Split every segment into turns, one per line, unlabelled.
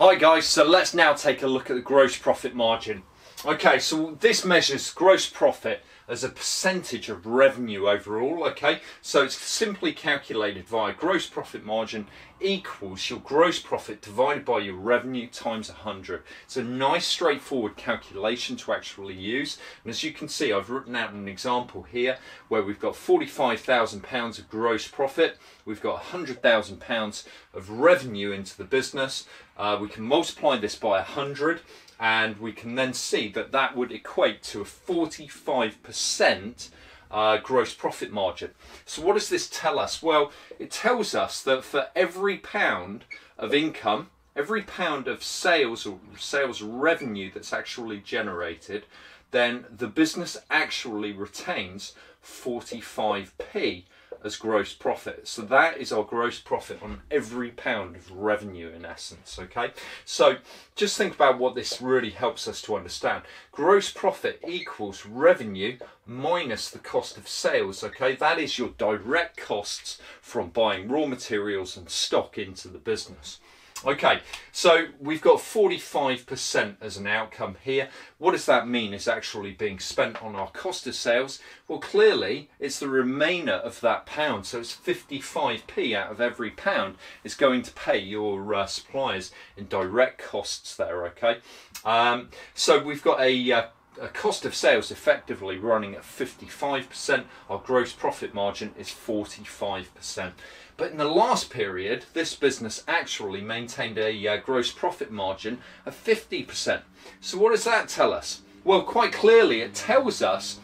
Hi guys, so let's now take a look at the gross profit margin. Okay, so this measures gross profit as a percentage of revenue overall, okay? So it's simply calculated via gross profit margin equals your gross profit divided by your revenue times 100. It's a nice straightforward calculation to actually use. And as you can see, I've written out an example here where we've got £45,000 of gross profit. We've got £100,000 of revenue into the business. Uh, we can multiply this by 100 and we can then see that that would equate to a 45% uh, gross profit margin. So what does this tell us? Well, it tells us that for every pound of income, every pound of sales or sales revenue that's actually generated, then the business actually retains 45p as gross profit. So that is our gross profit on every pound of revenue in essence, okay? So just think about what this really helps us to understand. Gross profit equals revenue minus the cost of sales, okay? That is your direct costs from buying raw materials and stock into the business. Okay, so we've got 45% as an outcome here. What does that mean is actually being spent on our cost of sales? Well, clearly it's the remainder of that pound. So it's 55p out of every pound is going to pay your uh, suppliers in direct costs there, okay? Um, so we've got a uh, a cost of sales effectively running at 55%, our gross profit margin is 45%. But in the last period, this business actually maintained a uh, gross profit margin of 50%. So what does that tell us? Well, quite clearly it tells us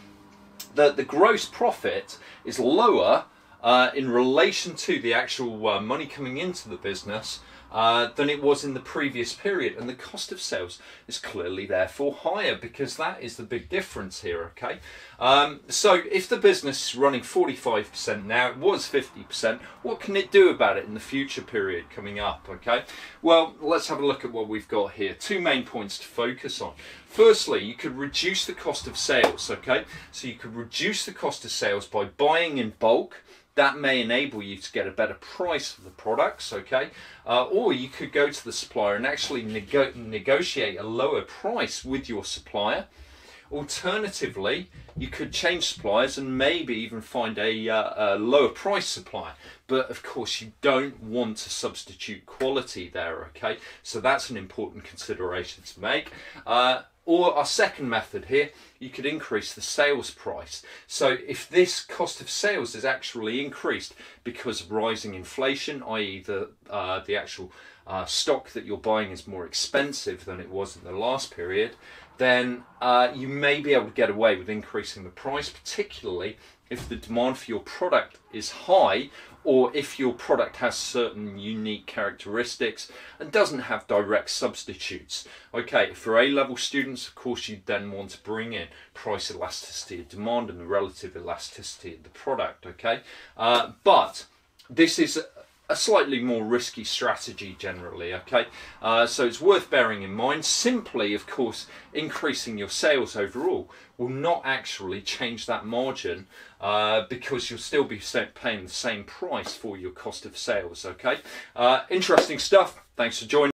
that the gross profit is lower uh, in relation to the actual uh, money coming into the business uh, than it was in the previous period. And the cost of sales is clearly therefore higher because that is the big difference here, okay? Um, so if the business is running 45% now, it was 50%, what can it do about it in the future period coming up, okay? Well, let's have a look at what we've got here. Two main points to focus on. Firstly, you could reduce the cost of sales, okay? So you could reduce the cost of sales by buying in bulk, that may enable you to get a better price for the products, okay? Uh, or you could go to the supplier and actually nego negotiate a lower price with your supplier. Alternatively, you could change suppliers and maybe even find a, uh, a, lower price supplier. But of course, you don't want to substitute quality there, okay? So that's an important consideration to make. Uh, or our second method here, you could increase the sales price. So if this cost of sales is actually increased because of rising inflation, i.e. the, uh, the actual uh, stock that you're buying is more expensive than it was in the last period, then uh, you may be able to get away with increasing the price, particularly if the demand for your product is high or if your product has certain unique characteristics and doesn't have direct substitutes. Okay, for A-level students, of course, you'd then want to bring in price elasticity of demand and the relative elasticity of the product, okay? Uh, but this is a slightly more risky strategy generally okay? Uh, so it's worth bearing in mind simply of course increasing your sales overall will not actually change that margin uh, because you'll still be paying the same price for your cost of sales okay? Uh, interesting stuff. Thanks for joining